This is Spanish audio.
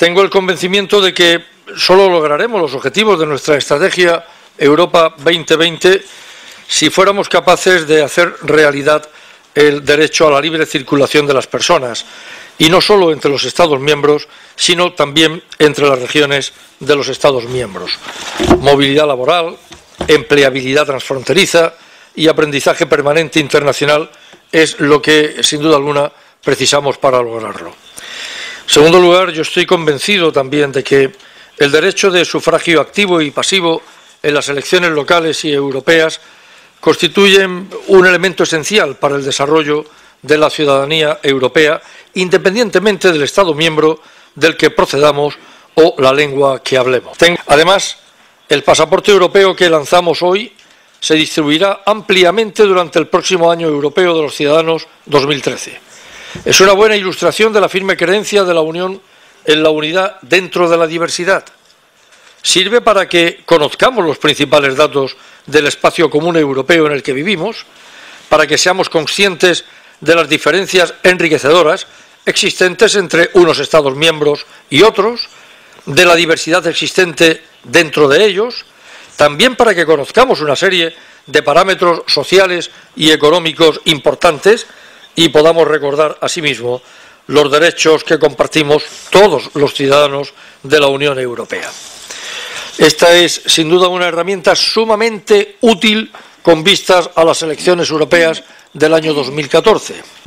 Tengo el convencimiento de que solo lograremos los objetivos de nuestra estrategia Europa 2020 si fuéramos capaces de hacer realidad el derecho a la libre circulación de las personas, y no solo entre los Estados miembros, sino también entre las regiones de los Estados miembros. Movilidad laboral, empleabilidad transfronteriza y aprendizaje permanente internacional es lo que, sin duda alguna, precisamos para lograrlo. Segundo lugar, yo estoy convencido también de que el derecho de sufragio activo y pasivo en las elecciones locales y europeas constituyen un elemento esencial para el desarrollo de la ciudadanía europea, independientemente del Estado miembro del que procedamos o la lengua que hablemos. Además, el pasaporte europeo que lanzamos hoy se distribuirá ampliamente durante el próximo año europeo de los ciudadanos 2013. Es una buena ilustración de la firme creencia de la Unión en la unidad dentro de la diversidad. Sirve para que conozcamos los principales datos del espacio común europeo en el que vivimos, para que seamos conscientes de las diferencias enriquecedoras existentes entre unos Estados miembros y otros, de la diversidad existente dentro de ellos, también para que conozcamos una serie de parámetros sociales y económicos importantes y podamos recordar asimismo los derechos que compartimos todos los ciudadanos de la Unión Europea. Esta es, sin duda, una herramienta sumamente útil con vistas a las elecciones europeas del año 2014